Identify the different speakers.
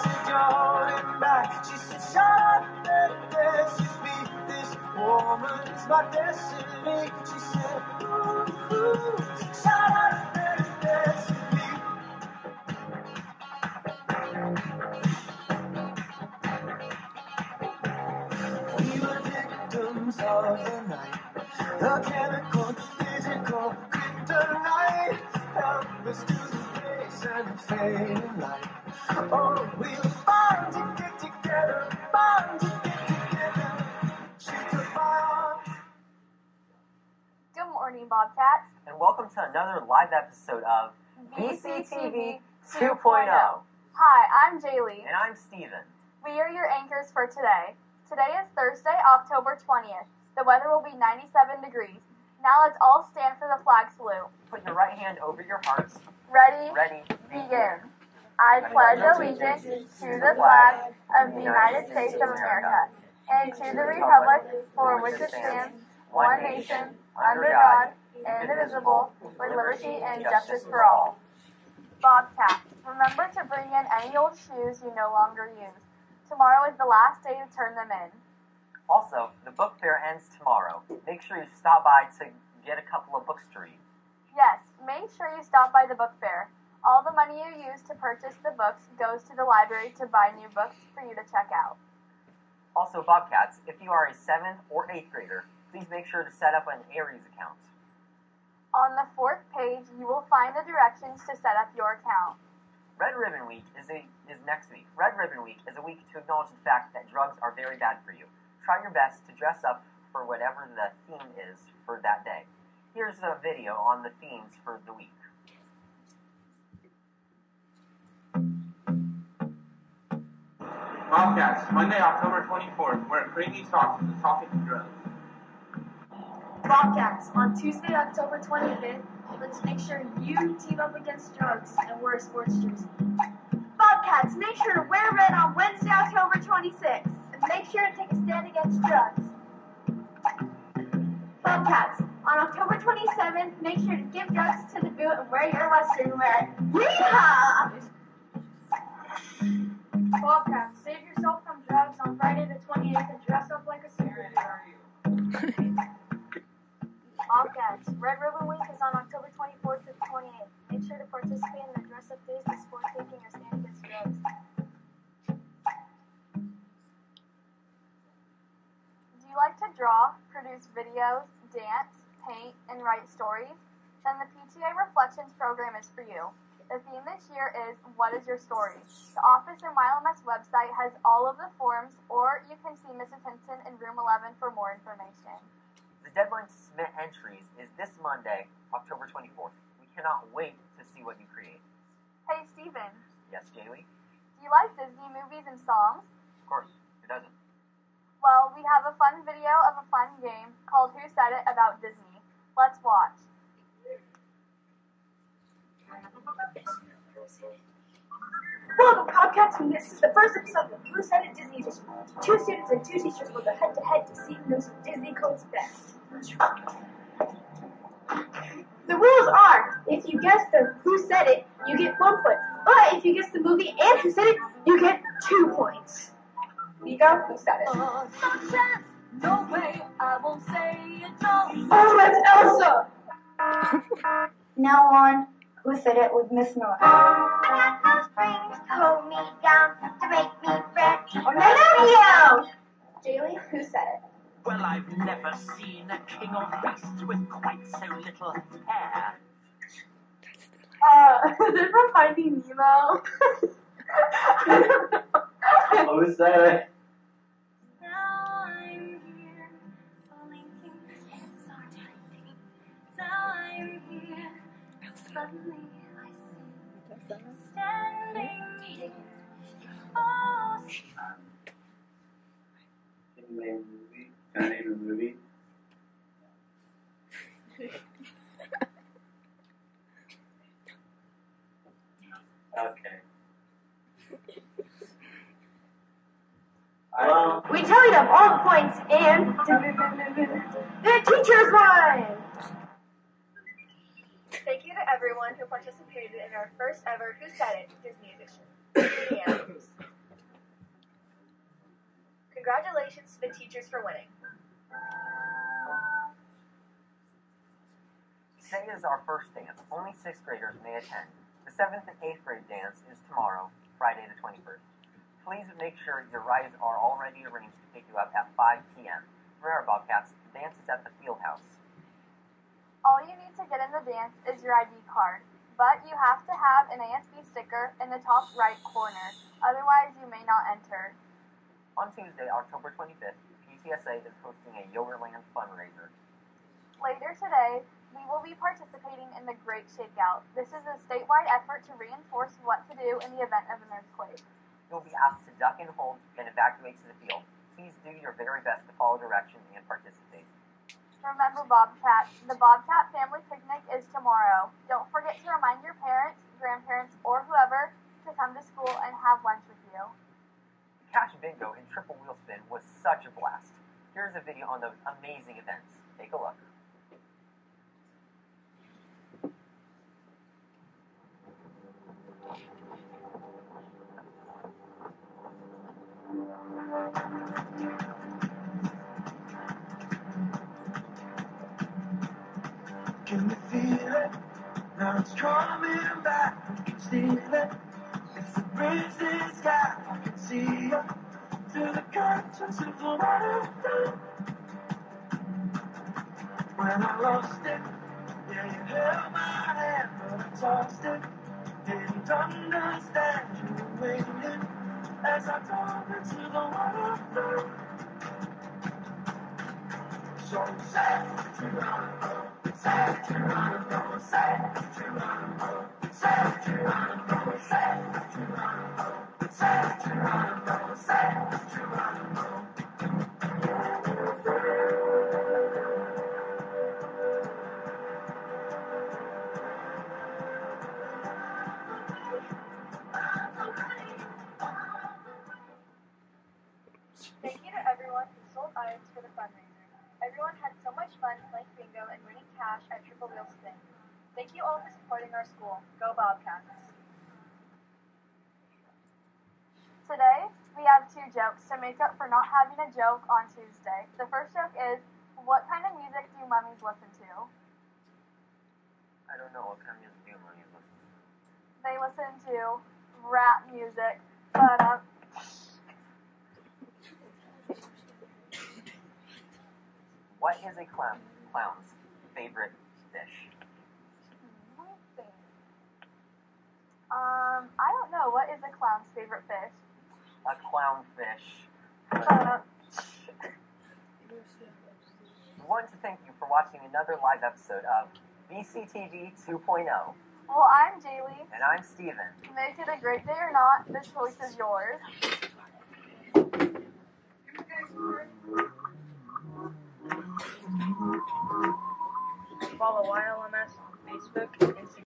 Speaker 1: said, you're holding back. She said, shut up and dance with me. This woman's my destiny. She said, ooh, ooh, shut up and dance with me. We were victims of the night. The chemical, physical, kryptonite. Helpless to the face and the
Speaker 2: Bobcats.
Speaker 3: and welcome to another live episode of BCTV 2.0.
Speaker 2: Hi, I'm Jaylee.
Speaker 3: And I'm Steven.
Speaker 2: We are your anchors for today. Today is Thursday, October 20th. The weather will be 97 degrees. Now let's all stand for the flag salute.
Speaker 3: Put your right hand over your hearts.
Speaker 2: Ready?
Speaker 3: Ready?
Speaker 2: Begin. I pledge allegiance to the flag of the United States of America and to the republic for which it stands, one nation, under God, indivisible, with liberty and justice for all. Bobcat, remember to bring in any old shoes you no longer use. Tomorrow is the last day to turn them in.
Speaker 3: Also, the book fair ends tomorrow. Make sure you stop by to get a couple of books to read.
Speaker 2: Yes, make sure you stop by the book fair. All the money you use to purchase the books goes to the library to buy new books for you to check out.
Speaker 3: Also, Bobcats, if you are a 7th or 8th grader, please make sure to set up an Aeries account.
Speaker 2: On the fourth page, you will find the directions to set up your account.
Speaker 3: Red Ribbon Week is, a, is next week. Red Ribbon Week is a week to acknowledge the fact that drugs are very bad for you. Try your best to dress up for whatever the theme is for that day. Here's a video on the themes for the week.
Speaker 4: Bobcats, Monday, October 24th, wear creamy socks with the topic of drugs.
Speaker 5: Bobcats, on Tuesday, October 25th, let's make sure you team up against drugs and wear a sports jersey.
Speaker 6: Bobcats, make sure to wear red on Wednesday, October 26th. And make sure to take a stand against drugs. Bobcats, on October 27th, make sure to give drugs to the boot and wear your western wear. Yeehaw!
Speaker 5: Bobcats, save yourself from drugs on Friday the 28th and dress up like a superhero.
Speaker 2: Bobcats, Red Ribbon Week is on October 24th to 28th. Make sure to participate in the dress up days, sport taking, or stand against drugs. Do you like to draw, produce videos, dance, paint, and write stories? Then the PTA Reflections program is for you. The theme this year is What is Your Story? The office in YLMS website has all of the forms, or you can see Mrs. Hinton in room 11 for more information.
Speaker 3: The deadline to submit entries is this Monday, October 24th. We cannot wait to see what you create.
Speaker 2: Hey, Steven,
Speaker 3: Yes, Jaylee?
Speaker 2: do you like Disney movies and songs?
Speaker 3: Of course, who doesn't?
Speaker 2: Well, we have a fun video of a fun game called Who Said It about Disney. Let's watch.
Speaker 5: Welcome, Bobcats, and this is the first episode of Who Said It Disney Edition. Two students and two teachers will go head to head to see who knows Disney codes best. The rules are if you guess the Who Said It, you get one point. But if you guess the movie and Who Said It, you get two points. Nico, Who Said It?
Speaker 6: No way, I won't say it, don't.
Speaker 5: Oh, that's Elsa!
Speaker 7: Now on, who said it was Miss Miller?
Speaker 6: I got to hold me down to make me fret.
Speaker 5: Pinocchio! Jaylee, who said it?
Speaker 8: Well, I've never seen a king or priest with quite so little hair.
Speaker 5: Uh, they're from Finding Nemo.
Speaker 4: Who said it?
Speaker 6: Now I see standing here.
Speaker 4: Can you name a movie? Can I name a movie? Okay. Well,
Speaker 5: We tallied up all the points and the teacher's line.
Speaker 2: Thank you to everyone who participated in our first ever Who Said It Disney edition.
Speaker 9: Congratulations to the teachers for winning.
Speaker 3: Today is our first dance. Only sixth graders may attend. The seventh and eighth grade dance is tomorrow, Friday the 21st. Please make sure your rides are already arranged to pick you up at 5 p.m. Remember, Bobcats, the dance is at the field house.
Speaker 2: All you need to get in the dance is your ID card, but you have to have an ASB sticker in the top right corner. Otherwise, you may not enter.
Speaker 3: On Tuesday, October 25th, PTSA is hosting a Yogurtland fundraiser.
Speaker 2: Later today, we will be participating in the Great Shakeout. This is a statewide effort to reinforce what to do in the event of an earthquake.
Speaker 3: You'll be asked to duck and hold and evacuate to the field. Please do your very best to follow directions and participate.
Speaker 2: Remember Bobcat, the Bobcat family picnic is tomorrow. Don't forget to remind your parents, grandparents, or whoever to come to school and have lunch with you.
Speaker 3: Cash Bingo and Triple Wheel Spin was such a blast. Here's a video on those amazing events. Take a look.
Speaker 1: Can it's coming back. I can steal it. It's the bridge this gap. I can see you through the curtains of the water. When I lost it, yeah, you held my hand, but I tossed it. Didn't understand you were waiting as I dove into the water. So say Geronimo, say Geronimo.
Speaker 9: And winning cash at Triple Wheel Spin. Thank you all for supporting our school. Go Bobcats!
Speaker 2: Today, we have two jokes to make up for not having a joke on Tuesday. The first joke is, what kind of music do mummies listen to?
Speaker 3: I don't know what kind of music do money listen to.
Speaker 2: They listen to rap music. But, um,
Speaker 3: What is a clown clown's favorite fish?
Speaker 2: um, I don't know. What is a clown's favorite fish?
Speaker 3: A clownfish.
Speaker 2: Uh,
Speaker 3: We want to thank you for watching another live episode of BCTV 2.0.
Speaker 2: well, I'm Jaylee.
Speaker 3: And I'm Steven.
Speaker 2: Make it a great day or not, the choice is yours.
Speaker 9: Follow YLMS on Facebook, Instagram.